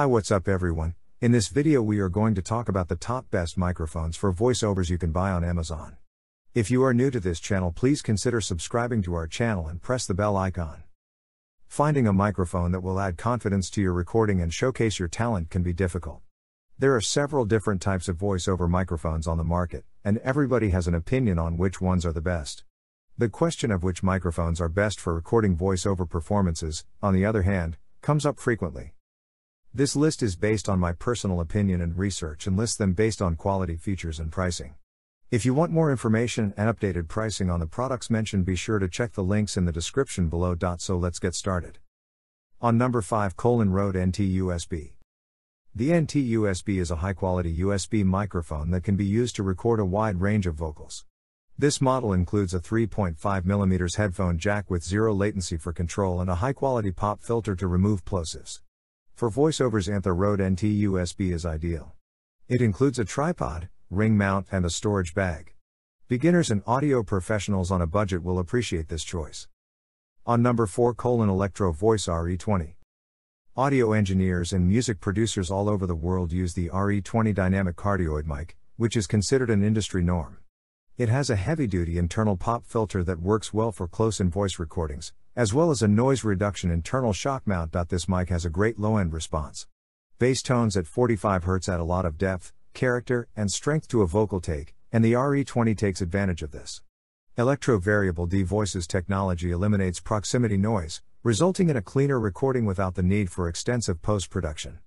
Hi, what's up, everyone? In this video, we are going to talk about the top best microphones for voiceovers you can buy on Amazon. If you are new to this channel, please consider subscribing to our channel and press the bell icon. Finding a microphone that will add confidence to your recording and showcase your talent can be difficult. There are several different types of voiceover microphones on the market, and everybody has an opinion on which ones are the best. The question of which microphones are best for recording voiceover performances, on the other hand, comes up frequently. This list is based on my personal opinion and research and lists them based on quality features and pricing. If you want more information and updated pricing on the products mentioned, be sure to check the links in the description below. So let's get started. On number 5, colon Rode NT USB. The NT USB is a high quality USB microphone that can be used to record a wide range of vocals. This model includes a 3.5mm headphone jack with zero latency for control and a high quality pop filter to remove plosives. For voiceovers, Anther Rode NT USB is ideal. It includes a tripod, ring mount, and a storage bag. Beginners and audio professionals on a budget will appreciate this choice. On number 4 colon Electro Voice RE20. Audio engineers and music producers all over the world use the RE20 dynamic cardioid mic, which is considered an industry norm. It has a heavy duty internal pop filter that works well for close in voice recordings, as well as a noise reduction internal shock mount. This mic has a great low end response. Bass tones at 45 Hz add a lot of depth, character, and strength to a vocal take, and the RE20 takes advantage of this. Electro Variable D Voices technology eliminates proximity noise, resulting in a cleaner recording without the need for extensive post production.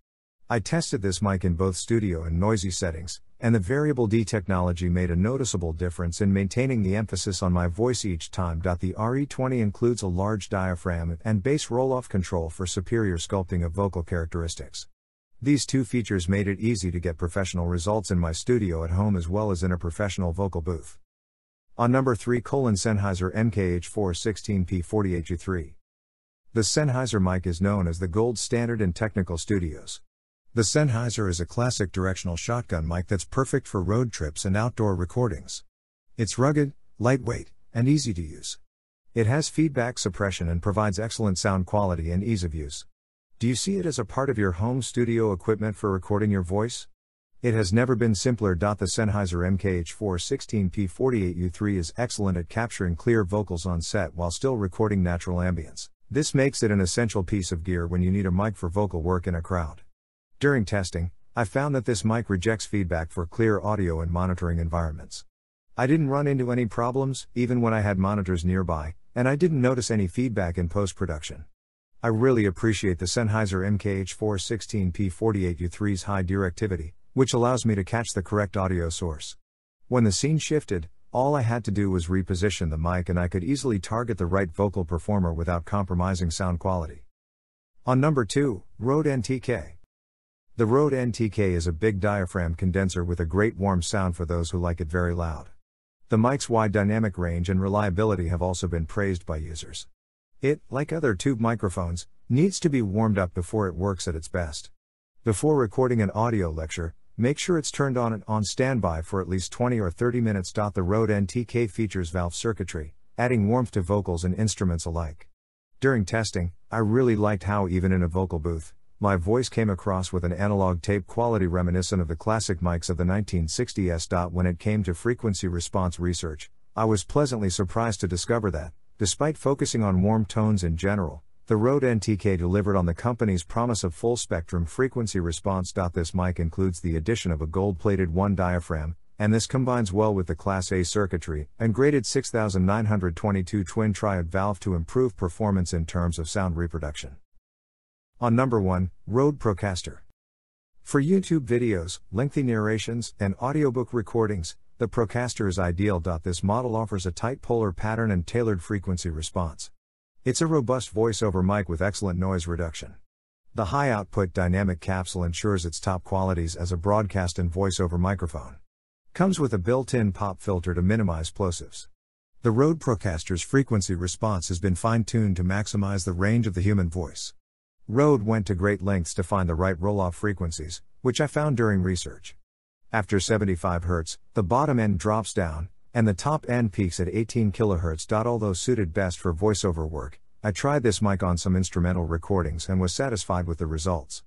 I tested this mic in both studio and noisy settings, and the variable D technology made a noticeable difference in maintaining the emphasis on my voice each time. The RE20 includes a large diaphragm and bass roll off control for superior sculpting of vocal characteristics. These two features made it easy to get professional results in my studio at home as well as in a professional vocal booth. On number 3 colon Sennheiser MKH416P48U3. The Sennheiser mic is known as the gold standard in technical studios. The Sennheiser is a classic directional shotgun mic that's perfect for road trips and outdoor recordings. It's rugged, lightweight, and easy to use. It has feedback suppression and provides excellent sound quality and ease of use. Do you see it as a part of your home studio equipment for recording your voice? It has never been simpler. The Sennheiser MKH416P48U3 is excellent at capturing clear vocals on set while still recording natural ambience. This makes it an essential piece of gear when you need a mic for vocal work in a crowd. During testing, I found that this mic rejects feedback for clear audio and monitoring environments. I didn't run into any problems, even when I had monitors nearby, and I didn't notice any feedback in post production. I really appreciate the Sennheiser MKH416P48U3's high directivity, which allows me to catch the correct audio source. When the scene shifted, all I had to do was reposition the mic and I could easily target the right vocal performer without compromising sound quality. On number 2, Rode NTK. The Rode NTK is a big diaphragm condenser with a great warm sound for those who like it very loud. The mic's wide dynamic range and reliability have also been praised by users. It, like other tube microphones, needs to be warmed up before it works at its best. Before recording an audio lecture, make sure it's turned on and on standby for at least 20 or 30 minutes. The Rode NTK features valve circuitry, adding warmth to vocals and instruments alike. During testing, I really liked how, even in a vocal booth, my voice came across with an analog tape quality reminiscent of the classic mics of the 1960s. When it came to frequency response research, I was pleasantly surprised to discover that, despite focusing on warm tones in general, the Rode NTK delivered on the company's promise of full spectrum frequency response. This mic includes the addition of a gold plated 1 diaphragm, and this combines well with the Class A circuitry and graded 6922 twin triode valve to improve performance in terms of sound reproduction. On number 1, Rode Procaster. For YouTube videos, lengthy narrations, and audiobook recordings, the Procaster is ideal. This model offers a tight polar pattern and tailored frequency response. It's a robust voiceover mic with excellent noise reduction. The high output dynamic capsule ensures its top qualities as a broadcast and voiceover microphone. Comes with a built in pop filter to minimize plosives. The Rode Procaster's frequency response has been fine tuned to maximize the range of the human voice. Rode went to great lengths to find the right roll off frequencies, which I found during research. After 75 Hz, the bottom end drops down, and the top end peaks at 18 kHz. Although suited best for voiceover work, I tried this mic on some instrumental recordings and was satisfied with the results.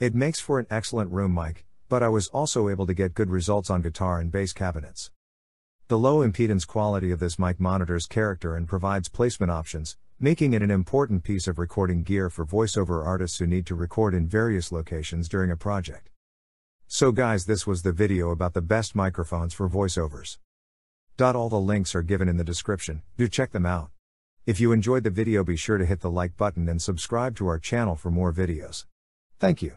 It makes for an excellent room mic, but I was also able to get good results on guitar and bass cabinets. The low impedance quality of this mic monitors character and provides placement options, making it an important piece of recording gear for voiceover artists who need to record in various locations during a project. So, guys, this was the video about the best microphones for voiceovers. All the links are given in the description, do check them out. If you enjoyed the video, be sure to hit the like button and subscribe to our channel for more videos. Thank you.